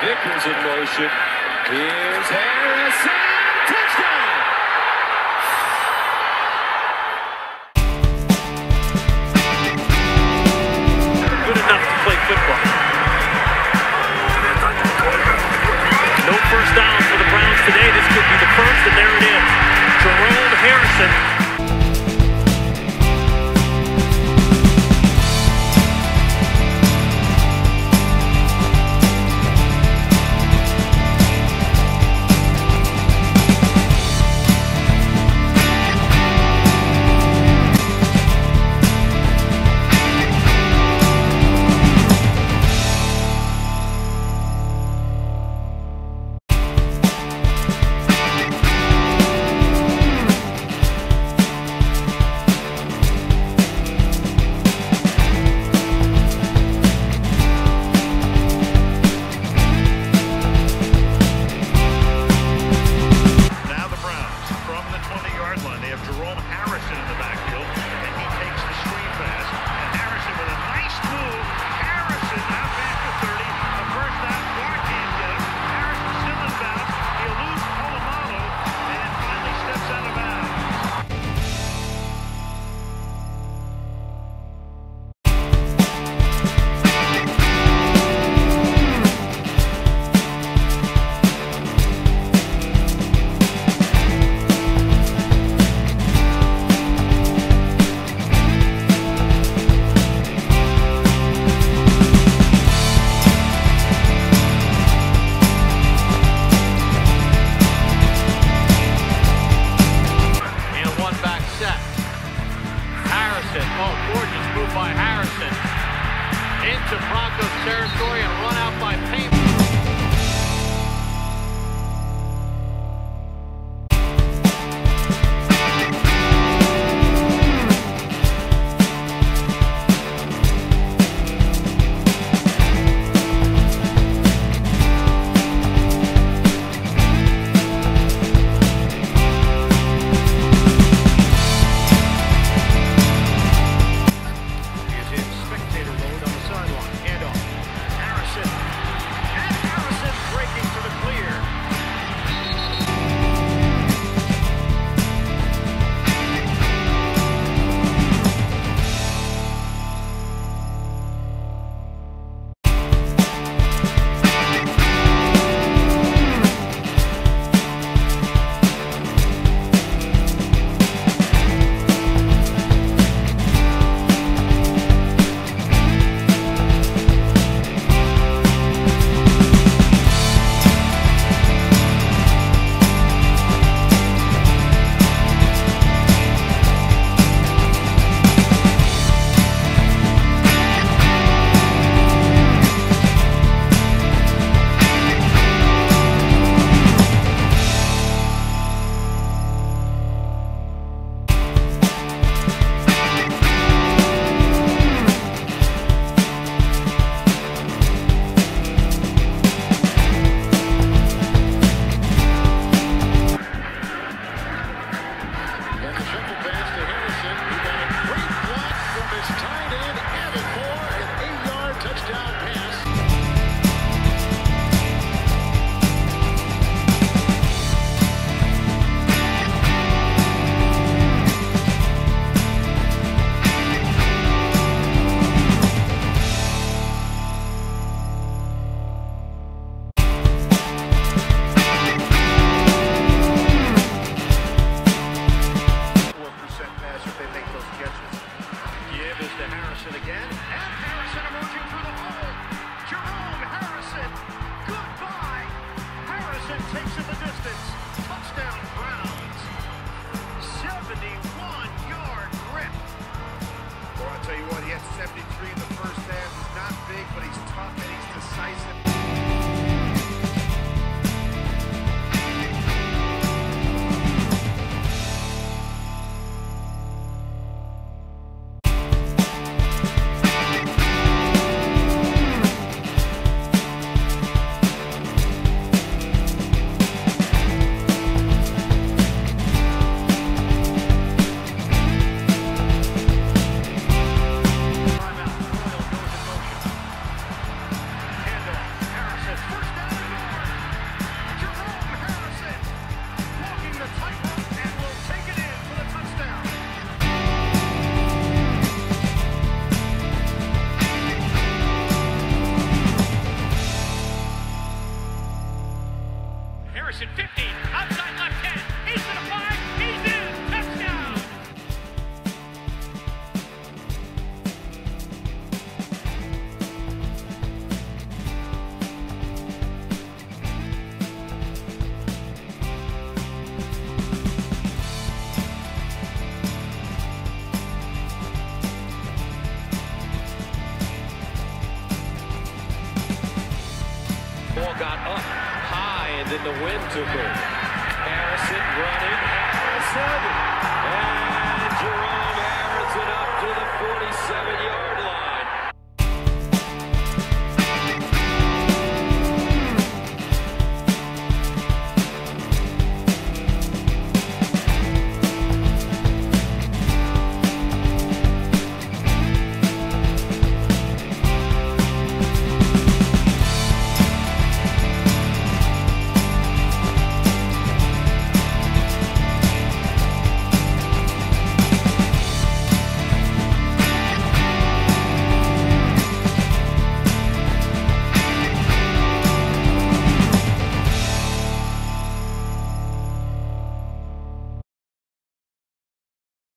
Vickers in motion. Here's Harrison. Touchdown! catches. Give is to Harrison again. And Harrison emerging through the hole. Jerome Harrison. Goodbye. Harrison takes it the distance. Over. Harrison running. Harrison